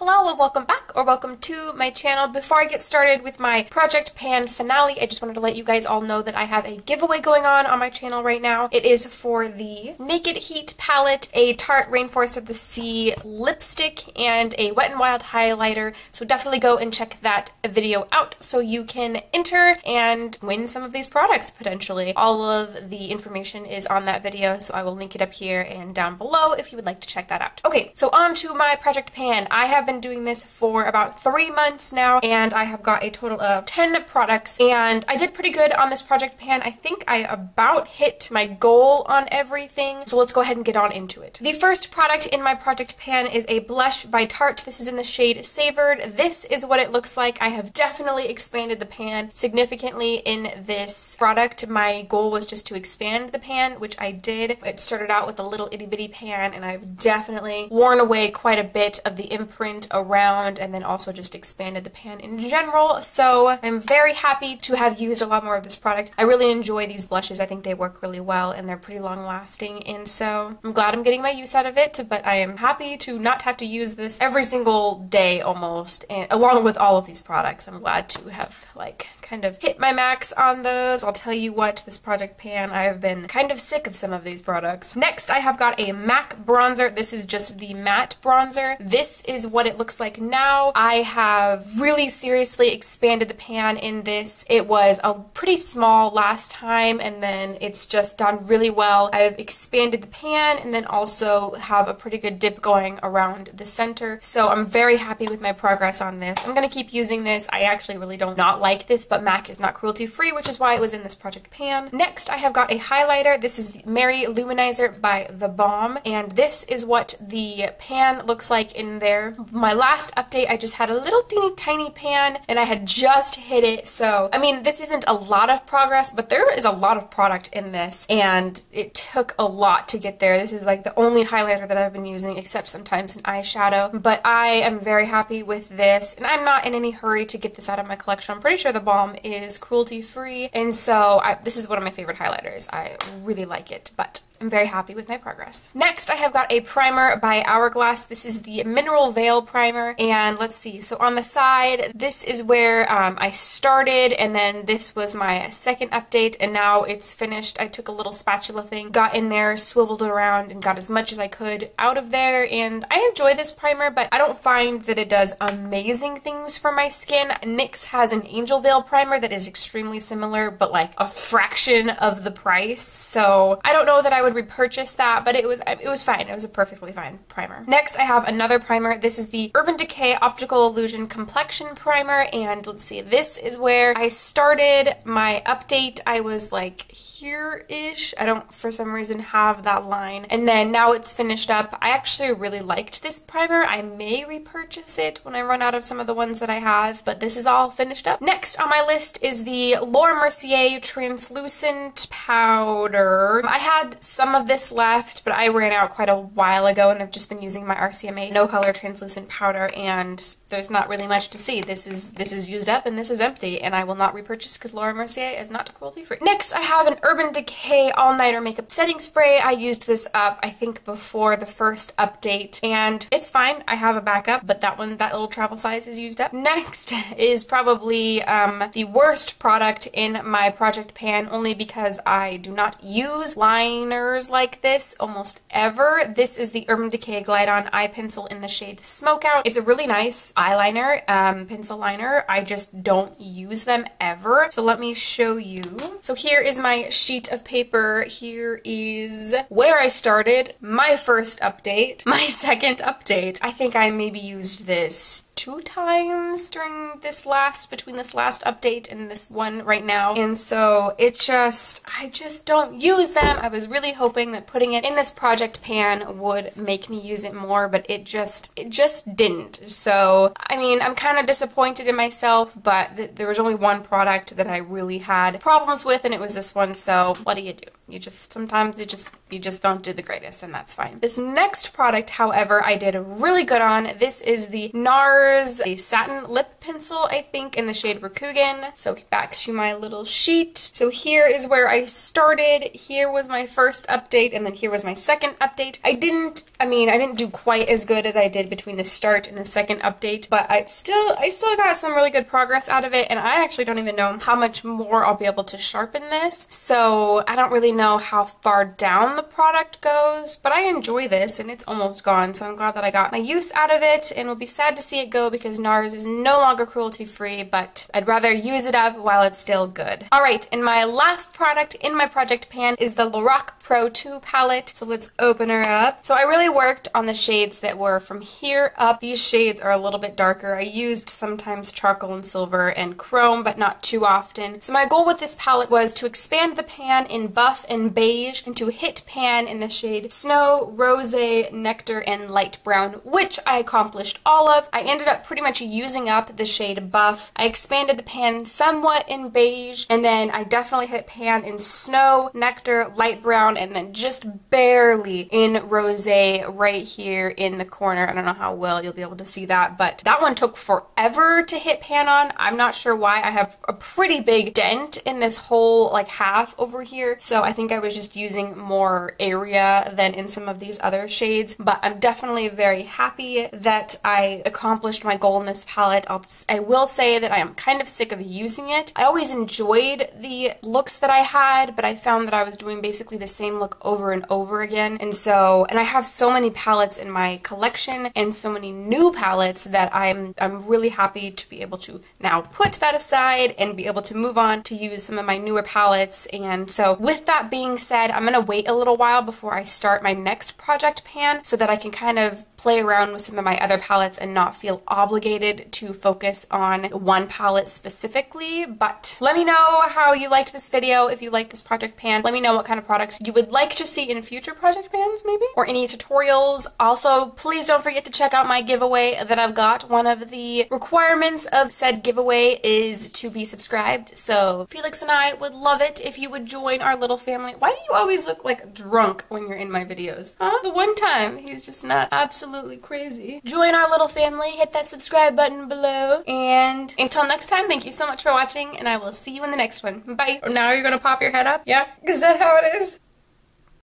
Hello and welcome back or welcome to my channel. Before I get started with my Project Pan finale, I just wanted to let you guys all know that I have a giveaway going on on my channel right now. It is for the Naked Heat palette, a Tarte Rainforest of the Sea lipstick, and a Wet n Wild highlighter. So definitely go and check that video out so you can enter and win some of these products potentially. All of the information is on that video, so I will link it up here and down below if you would like to check that out. Okay, so on to my Project Pan. I have been doing this for about three months now and I have got a total of 10 products and I did pretty good on this project pan. I think I about hit my goal on everything. So let's go ahead and get on into it. The first product in my project pan is a blush by Tarte. This is in the shade Savored. This is what it looks like. I have definitely expanded the pan significantly in this product. My goal was just to expand the pan, which I did. It started out with a little itty bitty pan and I've definitely worn away quite a bit of the imprint around and then also just expanded the pan in general. So I'm very happy to have used a lot more of this product. I really enjoy these blushes. I think they work really well and they're pretty long lasting. And so I'm glad I'm getting my use out of it, but I am happy to not have to use this every single day almost. And along with all of these products, I'm glad to have like kind of hit my max on those. I'll tell you what, this Project Pan, I have been kind of sick of some of these products. Next, I have got a MAC bronzer. This is just the matte bronzer. This is what it looks like now. I have really seriously expanded the pan in this. It was a pretty small last time and then it's just done really well. I've expanded the pan and then also have a pretty good dip going around the center. So I'm very happy with my progress on this. I'm going to keep using this. I actually really don't not like this, but MAC is not cruelty free, which is why it was in this project pan. Next, I have got a highlighter. This is the Mary-Lou Manizer by The Balm, and this is what the pan looks like in there. My last update, I just had a little teeny tiny pan, and I had just hit it, so, I mean, this isn't a lot of progress, but there is a lot of product in this, and it took a lot to get there. This is like the only highlighter that I've been using, except sometimes an eyeshadow, but I am very happy with this, and I'm not in any hurry to get this out of my collection. I'm pretty sure The Balm is cruelty free and so I, this is one of my favorite highlighters. I really like it but I'm very happy with my progress. Next, I have got a primer by Hourglass. This is the Mineral Veil Primer, and let's see. So on the side, this is where um, I started, and then this was my second update, and now it's finished. I took a little spatula thing, got in there, swiveled around, and got as much as I could out of there, and I enjoy this primer, but I don't find that it does amazing things for my skin. NYX has an Angel Veil Primer that is extremely similar, but like a fraction of the price, so I don't know that I would would repurchase that, but it was it was fine. It was a perfectly fine primer. Next, I have another primer. This is the Urban Decay Optical Illusion Complexion Primer, and let's see, this is where I started my update. I was like here-ish. I don't, for some reason, have that line. And then now it's finished up. I actually really liked this primer. I may repurchase it when I run out of some of the ones that I have, but this is all finished up. Next on my list is the Laura Mercier Translucent Powder. I had some of this left, but I ran out quite a while ago and I've just been using my RCMA No Color Translucent Powder and there's not really much to see. This is this is used up and this is empty and I will not repurchase because Laura Mercier is not cruelty free. Next, I have an Urban Decay All Nighter Makeup Setting Spray. I used this up, I think, before the first update and it's fine. I have a backup, but that one, that little travel size is used up. Next is probably um, the worst product in my project pan only because I do not use liner like this almost ever. This is the Urban Decay Glide On Eye Pencil in the shade Smokeout. It's a really nice eyeliner, um, pencil liner. I just don't use them ever. So let me show you. So here is my sheet of paper. Here is where I started, my first update, my second update. I think I maybe used this two times during this last, between this last update and this one right now. And so it just, I just don't use them. I was really hoping that putting it in this project pan would make me use it more, but it just, it just didn't. So, I mean, I'm kind of disappointed in myself, but th there was only one product that I really had problems with and it was this one. So what do you do? You just, sometimes you just, you just don't do the greatest and that's fine. This next product, however, I did really good on. This is the NARS a satin lip pencil, I think, in the shade Rikugien. So back to my little sheet. So here is where I started. Here was my first update and then here was my second update. I didn't, I mean, I didn't do quite as good as I did between the start and the second update, but I still, I still got some really good progress out of it and I actually don't even know how much more I'll be able to sharpen this. So I don't really know how far down the product goes, but I enjoy this and it's almost gone. So I'm glad that I got my use out of it and will be sad to see it go because NARS is no longer cruelty free, but I'd rather use it up while it's still good. Alright, and my last product in my project pan is the Lorac Pro 2 palette. So let's open her up. So I really worked on the shades that were from here up. These shades are a little bit darker. I used sometimes charcoal and silver and chrome, but not too often. So my goal with this palette was to expand the pan in buff and beige and to hit pan in the shade Snow, Rose, Nectar, and Light Brown, which I accomplished all of. I ended up pretty much using up the shade buff. I expanded the pan somewhat in beige, and then I definitely hit pan in Snow, Nectar, Light Brown, and then just barely in rose right here in the corner. I don't know how well you'll be able to see that, but that one took forever to hit pan on. I'm not sure why. I have a pretty big dent in this whole like half over here, so I think I was just using more area than in some of these other shades, but I'm definitely very happy that I accomplished my goal in this palette. I'll, I will say that I am kind of sick of using it. I always enjoyed the looks that I had, but I found that I was doing basically the same same look over and over again. And so, and I have so many palettes in my collection and so many new palettes that I'm, I'm really happy to be able to now put that aside and be able to move on to use some of my newer palettes. And so with that being said, I'm going to wait a little while before I start my next project pan so that I can kind of play around with some of my other palettes and not feel obligated to focus on one palette specifically. But let me know how you liked this video. If you like this project pan, let me know what kind of products you would like to see in future project pans maybe, or any tutorials. Also, please don't forget to check out my giveaway that I've got. One of the requirements of said giveaway is to be subscribed. So Felix and I would love it if you would join our little family. Why do you always look like drunk when you're in my videos? Huh? The one time he's just not absolutely crazy. Join our little family, hit that subscribe button below, and until next time, thank you so much for watching, and I will see you in the next one. Bye. Now you're gonna pop your head up? Yeah? Is that how it is?